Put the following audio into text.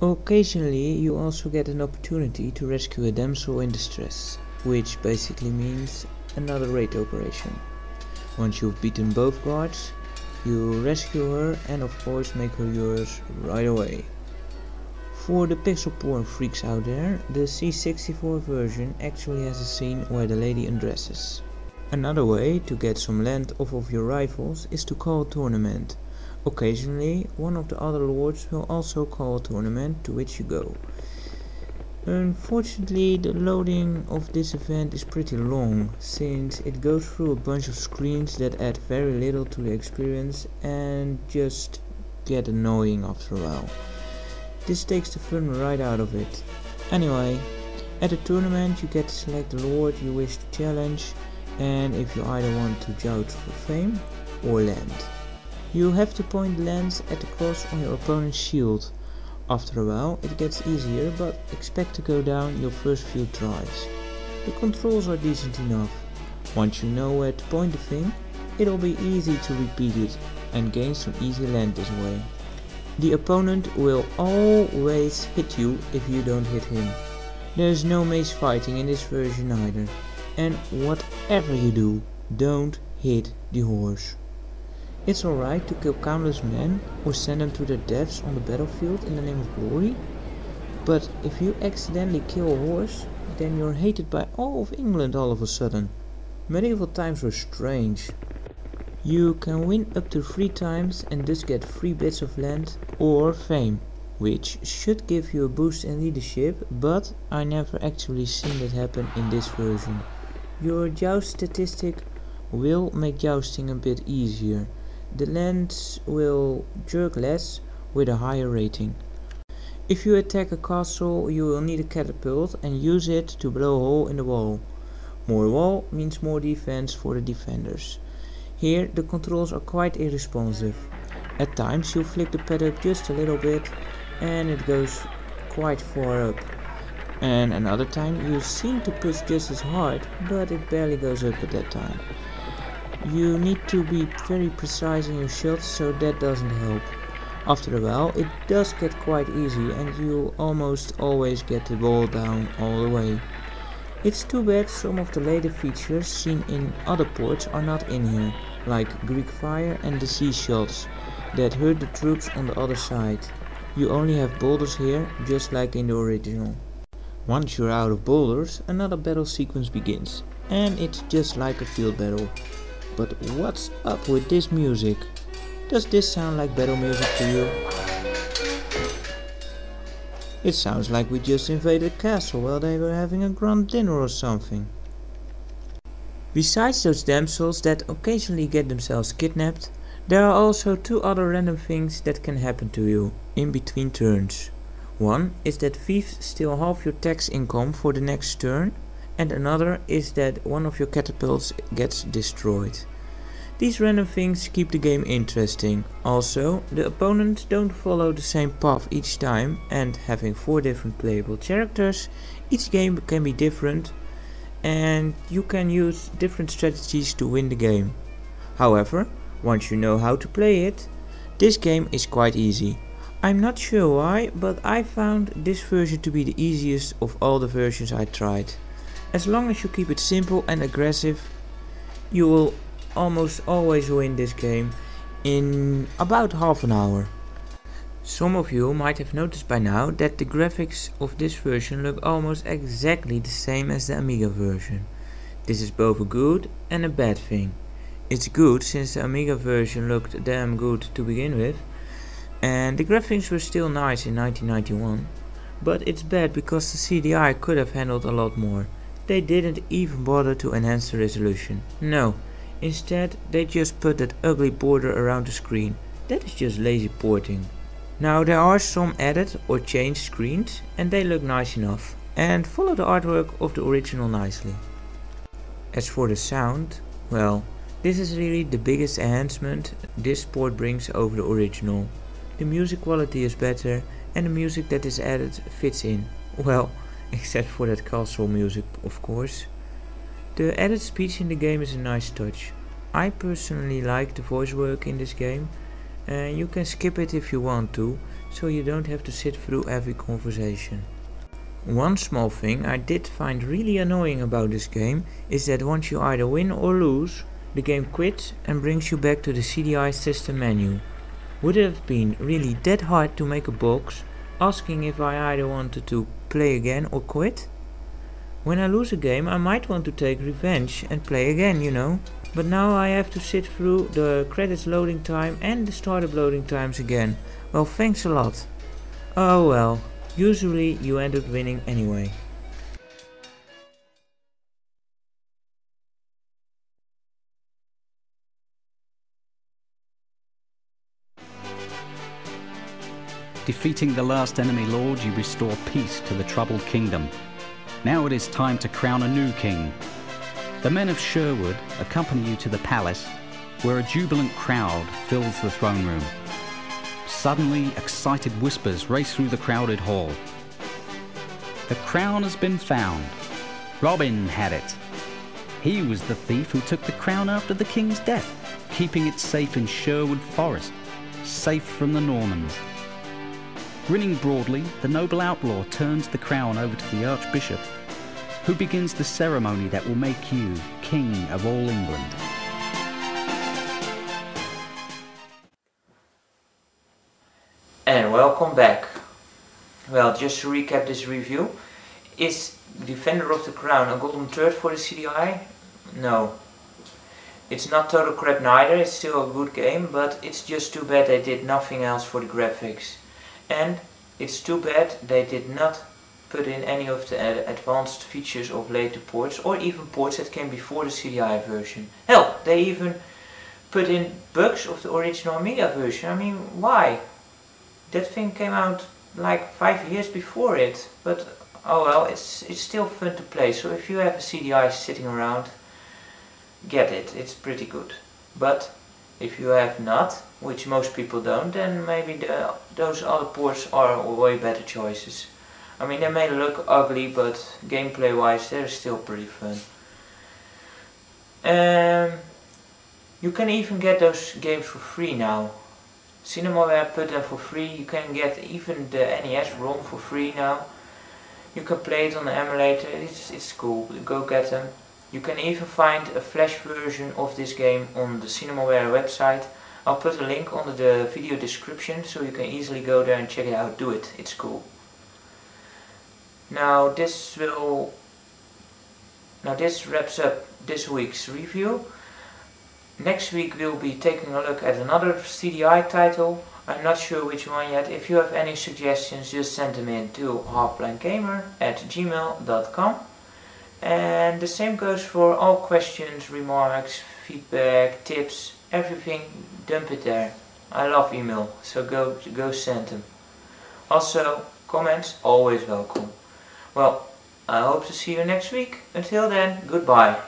Occasionally you also get an opportunity to rescue a damsel in distress, which basically means another raid operation. Once you've beaten both guards, you rescue her and of course make her yours right away. For the pixel porn freaks out there, the C64 version actually has a scene where the lady undresses. Another way to get some land off of your rivals is to call a tournament. Occasionally, one of the other lords will also call a tournament to which you go. Unfortunately, the loading of this event is pretty long, since it goes through a bunch of screens that add very little to the experience and just get annoying after a while. This takes the fun right out of it. Anyway, at a tournament you get to select the lord you wish to challenge and if you either want to joust for fame or land. You have to point the lens at the cross on your opponent's shield after a while it gets easier but expect to go down your first few tries. The controls are decent enough. Once you know where to point the thing, it'll be easy to repeat it and gain some easy land this way. The opponent will always hit you if you don't hit him. There's no mace fighting in this version either. And whatever you do, don't hit the horse. It's alright to kill countless men or send them to their deaths on the battlefield in the name of glory, but if you accidentally kill a horse, then you're hated by all of England all of a sudden. Medieval times were strange. You can win up to 3 times and thus get three bits of land or fame, which should give you a boost in leadership, but I never actually seen that happen in this version. Your joust statistic will make jousting a bit easier the lens will jerk less with a higher rating. If you attack a castle you will need a catapult and use it to blow a hole in the wall. More wall means more defense for the defenders. Here the controls are quite irresponsive. At times you flick the pad up just a little bit and it goes quite far up. And another time you seem to push just as hard but it barely goes up at that time. You need to be very precise in your shots so that doesn't help. After a while it does get quite easy and you almost always get the ball down all the way. It's too bad some of the later features seen in other ports are not in here, like Greek fire and the sea shots that hurt the troops on the other side. You only have boulders here, just like in the original. Once you're out of boulders, another battle sequence begins, and it's just like a field battle. But what's up with this music? Does this sound like battle music to you? It sounds like we just invaded a castle while they were having a grand dinner or something. Besides those damsels that occasionally get themselves kidnapped, there are also two other random things that can happen to you in between turns. One is that thieves steal half your tax income for the next turn and another is that one of your catapults gets destroyed. These random things keep the game interesting. Also, the opponents don't follow the same path each time and having 4 different playable characters, each game can be different and you can use different strategies to win the game. However, once you know how to play it, this game is quite easy. I'm not sure why, but I found this version to be the easiest of all the versions I tried. As long as you keep it simple and aggressive, you will almost always win this game in about half an hour. Some of you might have noticed by now that the graphics of this version look almost exactly the same as the Amiga version. This is both a good and a bad thing. It's good since the Amiga version looked damn good to begin with and the graphics were still nice in 1991 but it's bad because the CDI could have handled a lot more. They didn't even bother to enhance the resolution. No, instead they just put that ugly border around the screen. That is just lazy porting. Now there are some added or changed screens and they look nice enough and follow the artwork of the original nicely. As for the sound, well, this is really the biggest enhancement this port brings over the original. The music quality is better and the music that is added fits in. Well, except for that castle music of course. The added speech in the game is a nice touch. I personally like the voice work in this game and you can skip it if you want to, so you don't have to sit through every conversation. One small thing I did find really annoying about this game is that once you either win or lose, the game quits and brings you back to the CDI system menu. Would it have been really that hard to make a box asking if I either wanted to play again or quit? When I lose a game I might want to take revenge and play again, you know. But now I have to sit through the credits loading time and the startup loading times again. Well thanks a lot. Oh well, usually you end up winning anyway. Defeating the last enemy lord, you restore peace to the troubled kingdom. Now it is time to crown a new king. The men of Sherwood accompany you to the palace, where a jubilant crowd fills the throne room. Suddenly, excited whispers race through the crowded hall. The crown has been found. Robin had it. He was the thief who took the crown after the king's death, keeping it safe in Sherwood Forest, safe from the Normans. Grinning broadly, the noble outlaw turns the crown over to the Archbishop, who begins the ceremony that will make you King of all England. And welcome back. Well, just to recap this review, is Defender of the Crown a golden third for the CDI? No. It's not total crap neither, it's still a good game, but it's just too bad they did nothing else for the graphics. And it's too bad they did not put in any of the advanced features of later ports or even ports that came before the CDI version. Hell, they even put in bugs of the original Amiga version. I mean, why? That thing came out like five years before it, but oh well, it's it's still fun to play. So if you have a CDI sitting around, get it. It's pretty good. But if you have not, which most people don't, then maybe the, those other ports are way better choices. I mean, they may look ugly, but gameplay wise, they're still pretty fun. Um, you can even get those games for free now. Cinemaware put them for free, you can get even the NES ROM for free now. You can play it on the emulator, it's, it's cool, go get them. You can even find a flash version of this game on the Cinemaware website. I'll put a link under the video description so you can easily go there and check it out. Do it, it's cool. Now this will now this wraps up this week's review. Next week we'll be taking a look at another CDI title. I'm not sure which one yet. If you have any suggestions just send them in to halfblindgamer at gmail.com. And the same goes for all questions, remarks, feedback, tips, everything, dump it there. I love email, so go, go send them. Also, comments, always welcome. Well, I hope to see you next week. Until then, goodbye.